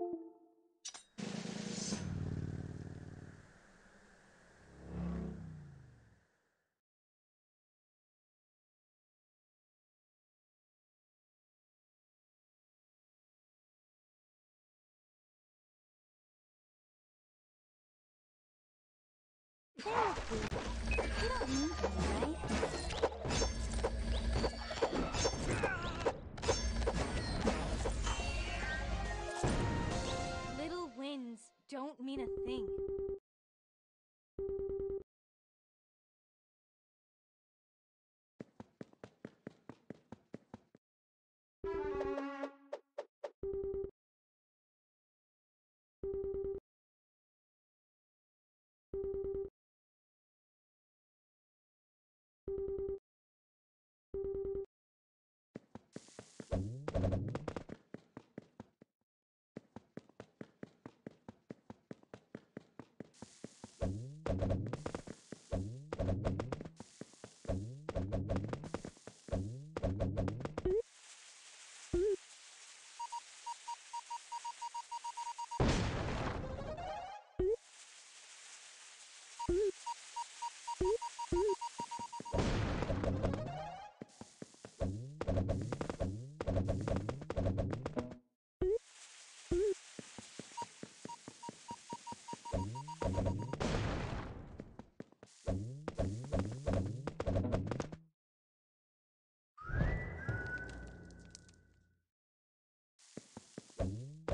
Therapy. Nice.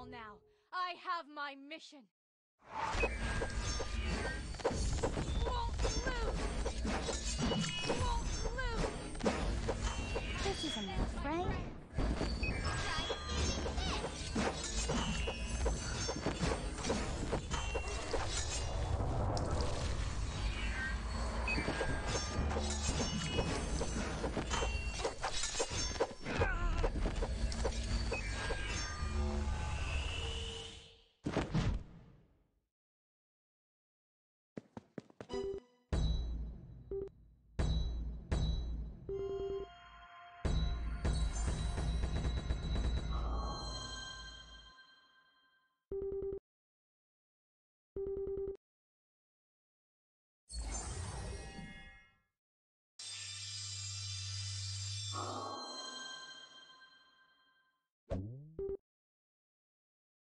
now. I have my mission.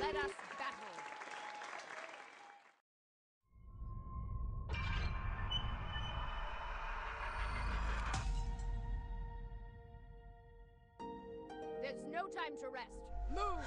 Let us battle. There's no time to rest. Move!